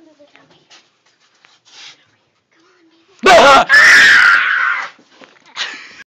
under the Come on, Come on,